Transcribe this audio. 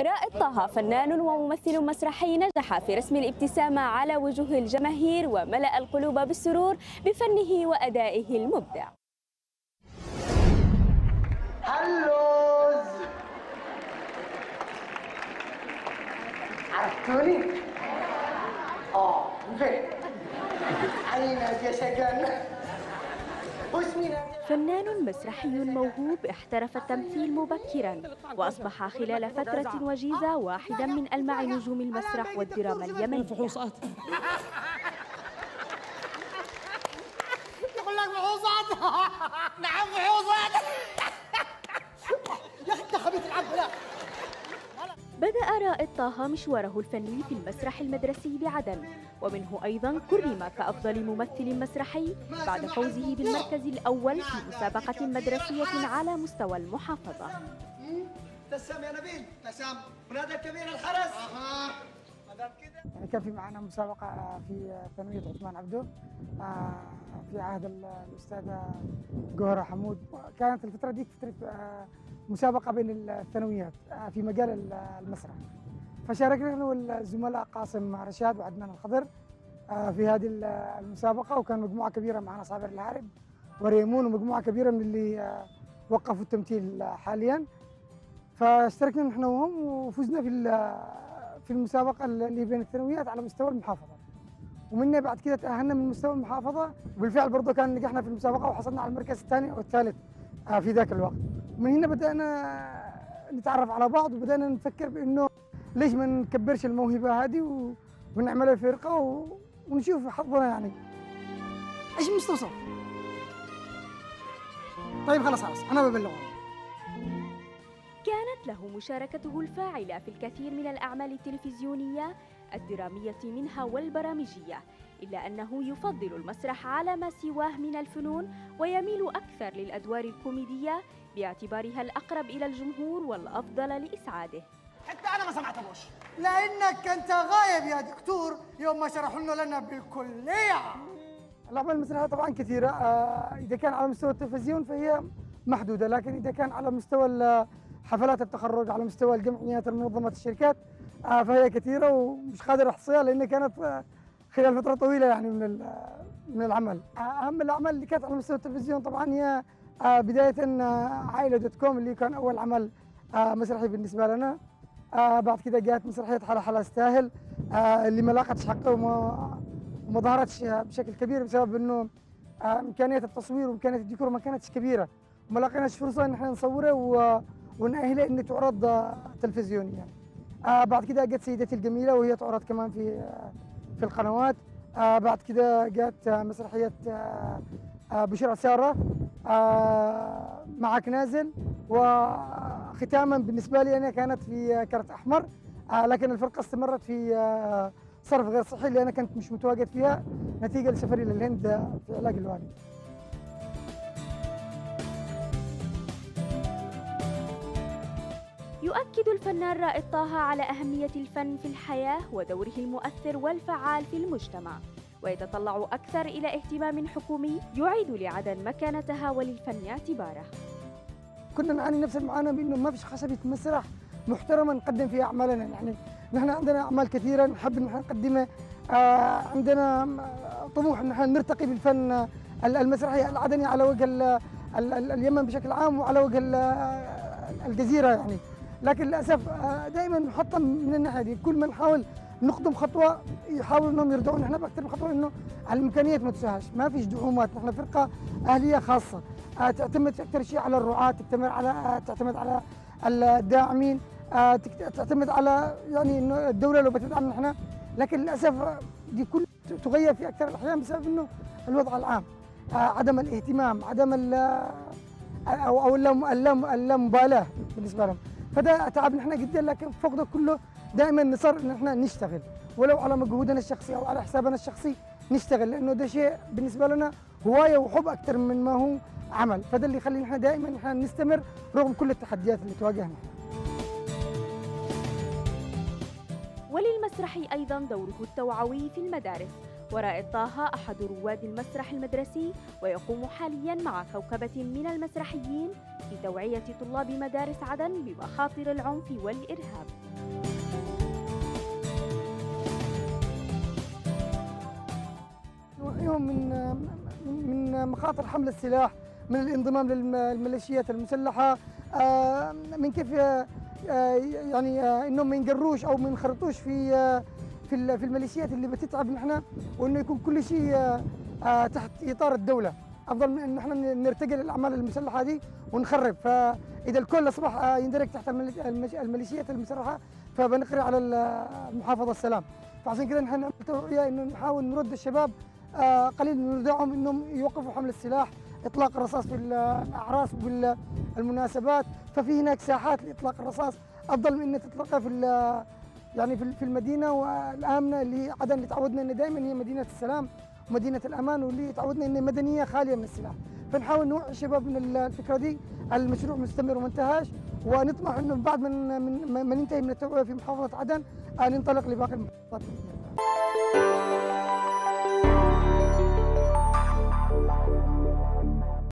رائد طه فنان وممثل مسرحي نجح في رسم الابتسامة على وجوه الجماهير وملأ القلوب بالسرور بفنه وأدائه المبدع هلوز عرفتوني؟ آه فين؟ عينك يا نادية فنان مسرحي موهوب احترف التمثيل مبكرا وأصبح خلال فترة وجيزة واحدا من ألمع نجوم المسرح والدراما اليمنية. فحوصات؟ نعم فحوصات. يا أخي انت خبيث بدأ رائد طه مشواره الفني في المسرح المدرسي بعدن. ومنه أيضا كرم كأفضل ممثل مسرحي بعد فوزه بالمركز الأول في مسابقة مدرسية على مستوى المحافظة. تسام يا نبيل تسام الحرس يعني كان في معنا مسابقة في ثانوية عثمان عبده آه، في عهد ال- الأستاذة جوهرة حمود. كانت الفترة دي فترة آه، مسابقة بين الثانويات آه، في مجال ال- المسرح. فشاركنا أنا والزملاء قاسم رشاد وعدنان الخضر آه، في هذه ال- المسابقة وكان مجموعة كبيرة معنا صابر الهارب وريمون ومجموعة كبيرة من اللي آه، وقفوا التمثيل حاليا. فاشتركنا نحن وهم وفزنا في في المسابقة اللي بين الثانويات على مستوى المحافظة. ومنها بعد كده تأهلنا من مستوى المحافظة وبالفعل برضه كان نجحنا في المسابقة وحصلنا على المركز الثاني أو الثالث آه، في ذاك الوقت. ومن هنا بدأنا نتعرف على بعض وبدأنا نفكر بأنه ليش ما نكبرش الموهبة هذه ونعملها فرقة و... ونشوف حظنا يعني. إيش مستوصف؟ طيب خلاص خلاص أنا ببلغهم كانت له مشاركته الفاعلة في الكثير من الأعمال التلفزيونية الدرامية منها والبرامجية إلا أنه يفضل المسرح على ما سواه من الفنون ويميل أكثر للأدوار الكوميدية باعتبارها الأقرب إلى الجمهور والأفضل لإسعاده. ما سمعتهوش لأنك أنت غايب يا دكتور يوم ما شرحوا لنا بالكلية. الأعمال المسرحية طبعا كثيرة. آه، إذا كان على مستوى التلفزيون فهي محدودة لكن إذا كان على مستوى حفلات التخرج على مستوى الجمعيات المنظمات الشركات آه، فهي كثيرة ومش قادر أحصيها لأن كانت آه، خلال فترة طويلة يعني من من العمل. آه، أهم الأعمال اللي كانت على مستوى التلفزيون طبعا هي آه، بداية آه، عائلة دوت كوم اللي كان أول عمل آه، مسرحي بالنسبة لنا. آه بعد كده جات مسرحيه حلا حلا استاهل آه اللي ما لاقتش حقه وما وما ظهرتش بشكل كبير بسبب إنه آه امكانيه التصوير وامكانيه الديكور ما كانتش كبيرة. وما لقيناش فرصة إن إحنا نصوره و... ونأهله إن تعرض تلفزيونيا آه بعد كده جت سيدتي الجميلة وهي تعرض كمان في آه في القنوات. آه بعد كده جت آه مسرحية آه آه بشرى ساره آه معك نازل وختاما بالنسبة لي أنا كانت في كرت أحمر آه لكن الفرقة استمرت في آه صرف غير صحي اللي أنا كنت مش متواجد فيها نتيجة لسفري للهند في علاج الوالد. يؤكد الفنان رائد طه على أهمية الفن في الحياة ودوره المؤثر والفعال في المجتمع ويتطلع أكثر إلى اهتمام حكومي يعيد لعدن مكانتها وللفن اعتباره. كنا نعاني نفس المعاناة بأنه ما فيش خشبه مسرح محترمه نقدم فيها أعمالنا. يعني نحن عندنا أعمال كثيرة نحب إن نقدمها. آه عندنا طموح إن إحنا نرتقي بالفن المسرحي العدني على وجه ال- ال- ال- اليمن بشكل عام وعلى وجه ال- الجزيرة يعني. لكن للأسف آه، دائما نحطم من الناحية دي. كل ما نحاول نقدم خطوة يحاولوا إنهم يرجعون إحنا باكثر من خطوة إنه الإمكانيات ما تساهاش ما فيش دعومات نحن فرقة أهلية خاصة. آه، تعتمد أكثر شيء على الرعاة تعتمد على آه، تعتمد على الداعمين آه، تعتمد على يعني إنه الدولة لو بتدعم نحن. لكن للأسف دي كل تغير في أكثر الأحيان بسبب إنه الوضع العام. عدم الاهتمام عدم أو أو اللام اللام اللامبالاه بالنسبة لهم. فده تعب نحن جدا لكن فوق ده كله دائما نصر إن إحنا نشتغل. ولو على مجهودنا الشخصي أو على حسابنا الشخصي نشتغل لأنه ده شيء بالنسبة لنا هواية وحب أكثر من ما هو عمل. فده اللي يخلي نحن دائما نحن نستمر رغم كل التحديات اللي تواجهنا. وللمسرح أيضا دوره التوعوي في المدارس. ورائد طه أحد رواد المسرح المدرسي ويقوم حاليا مع كوكبة من المسرحيين في توعية طلاب مدارس عدن بمخاطر العنف والإرهاب. نوعيهم من من مخاطر حمل السلاح من الانضمام للميليشيات المسلحة آه، من كيف آه، يعني آه، إنهم ما ينقروش أو ما ينخرطوش في في في الميليشيات اللي بتتعب نحن وإنه يكون كل شيء تحت إطار الدولة. أفضل من إن إحنا نرتقي للأعمال المسلحة دي ونخرب. فإذا الكل أصبح يندرج تحت الميليشيات المسلحة فبنقري على المحافظة السلام. فعشان كذا نحن نعمل توعية إنه نحاول نرد الشباب قليل نردعهم إنهم يوقفوا حمل السلاح إطلاق الرصاص في الأعراس والمناسبات ففي هناك ساحات لإطلاق الرصاص. أفضل من إن تطلقها في يعني في المدينة. والآمنة اللي عدن اللي تعودنا إن دائما هي مدينة السلام ومدينة الأمان واللي تعودنا إن مدنية خالية من السلاح. فنحاول نوعي الشباب من الفكرة دي. المشروع مستمر وما انتهاش. ونطمح إنه بعد من من, من ننتهي من التوعية في محافظة عدن ننطلق لباقي المحافظات.